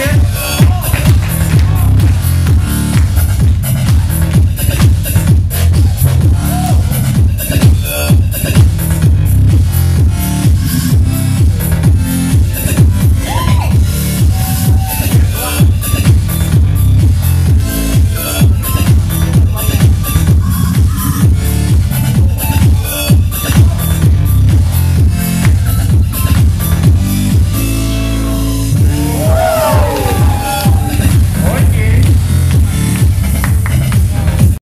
again.